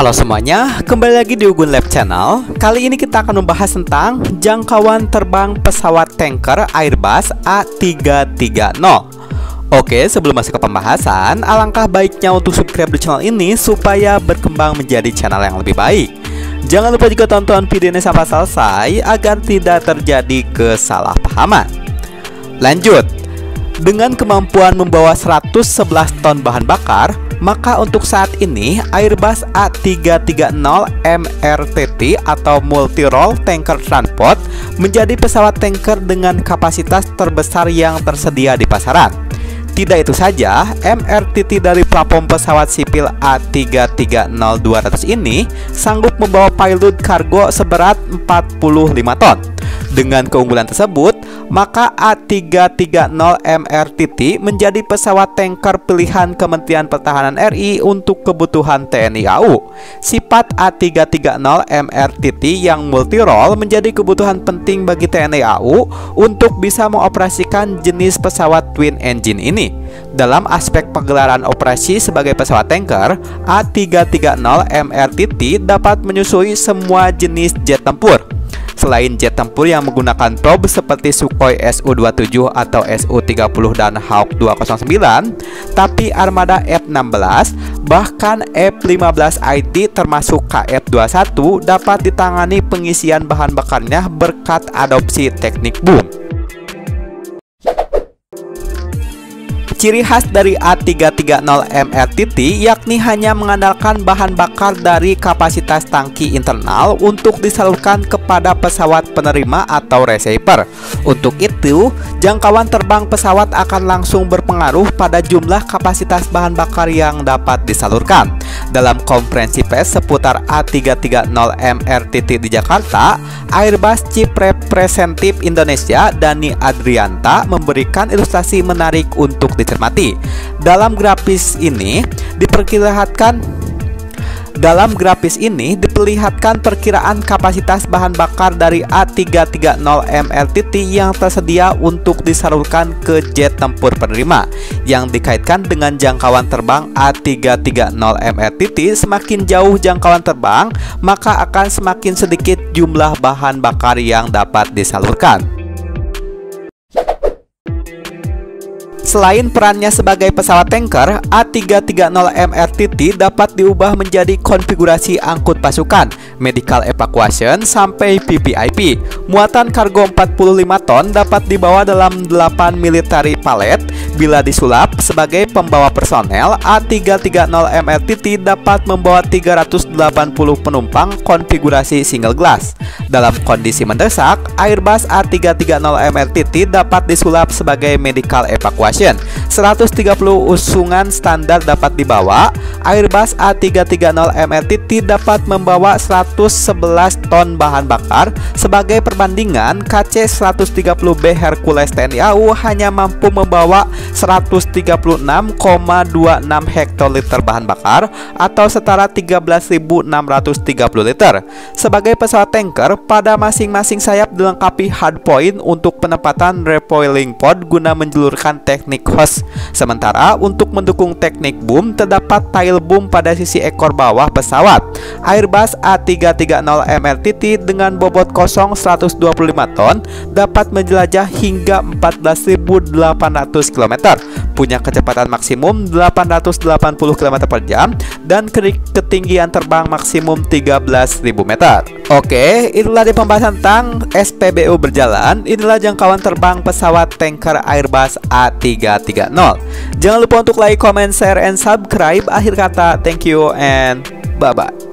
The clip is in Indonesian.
Halo semuanya, kembali lagi di Ugun Lab Channel. Kali ini kita akan membahas tentang jangkauan terbang pesawat tanker Airbus A330. Oke, sebelum masuk ke pembahasan, alangkah baiknya untuk subscribe di channel ini supaya berkembang menjadi channel yang lebih baik. Jangan lupa juga tonton video ini sampai selesai agar tidak terjadi kesalahpahaman. Lanjut, dengan kemampuan membawa 111 ton bahan bakar, maka untuk saat ini Airbus A330 MRTT atau Multi Role Tanker Transport menjadi pesawat tanker dengan kapasitas terbesar yang tersedia di pasaran. Tidak itu saja, MRTT dari platform pesawat sipil A330-200 ini sanggup membawa payload kargo seberat 45 ton. Dengan keunggulan tersebut, maka A330 MRTT menjadi pesawat tanker pilihan Kementerian Pertahanan RI untuk kebutuhan TNI AU. Sifat A330 MRTT yang multi role menjadi kebutuhan penting bagi TNI AU untuk bisa mengoperasikan jenis pesawat twin engine ini. Dalam aspek pegelaran operasi sebagai pesawat tanker, A330 MRTT dapat menyusui semua jenis jet tempur Selain jet tempur yang menggunakan probe seperti Sukhoi Su-27 atau Su-30 dan Hawk 209, tapi armada F-16 bahkan F-15IT termasuk KF-21 dapat ditangani pengisian bahan bakarnya berkat adopsi teknik boom. Ciri khas dari A330 MRTT yakni hanya mengandalkan bahan bakar dari kapasitas tangki internal untuk disalurkan kepada pesawat penerima atau receiver. Untuk itu, jangkauan terbang pesawat akan langsung berpengaruh pada jumlah kapasitas bahan bakar yang dapat disalurkan. Dalam konferensi pers seputar A330 MRTT di Jakarta, Airbus Chief Representative Indonesia Dani Adrianta memberikan ilustrasi menarik untuk dicermati dicermati. Dalam grafis ini diperkirakan dalam grafis ini diperlihatkan perkiraan kapasitas bahan bakar dari A330 MRTT yang tersedia untuk disalurkan ke jet tempur penerima yang dikaitkan dengan jangkauan terbang A330 MRTT semakin jauh jangkauan terbang maka akan semakin sedikit jumlah bahan bakar yang dapat disalurkan. Selain perannya sebagai pesawat tanker, A330 MRTT dapat diubah menjadi konfigurasi angkut pasukan, medical evacuation, sampai PPIP. Muatan kargo 45 ton dapat dibawa dalam 8 military pallet. Bila disulap sebagai pembawa personel, A330 MRTT dapat membawa 380 penumpang konfigurasi single glass. Dalam kondisi mendesak, Airbus A330 MRTT dapat disulap sebagai medical evacuation 130 usungan standar dapat dibawa. Airbus A330 MRTT dapat membawa 111 ton bahan bakar. Sebagai perbandingan, KC-130B Hercules TNI AU hanya mampu membawa 136,26 hektoliter bahan bakar atau setara 13.630 liter. Sebagai pesawat tanker, pada masing-masing sayap dilengkapi hardpoint untuk penempatan repoiling pod guna menjulurkan teknik teknik Sementara untuk mendukung teknik boom terdapat tail boom pada sisi ekor bawah pesawat. Airbus A330 MRTT dengan bobot kosong 125 ton dapat menjelajah hingga 14.800 km, punya kecepatan maksimum 880 km per jam dan ketinggian terbang maksimum 13.000 meter. Oke, itulah di pembahasan tentang SPBU berjalan. Inilah jangkauan terbang pesawat tanker Airbus A3 330. Jangan lupa untuk like, comment, share, and subscribe. Akhir kata, thank you and bye-bye.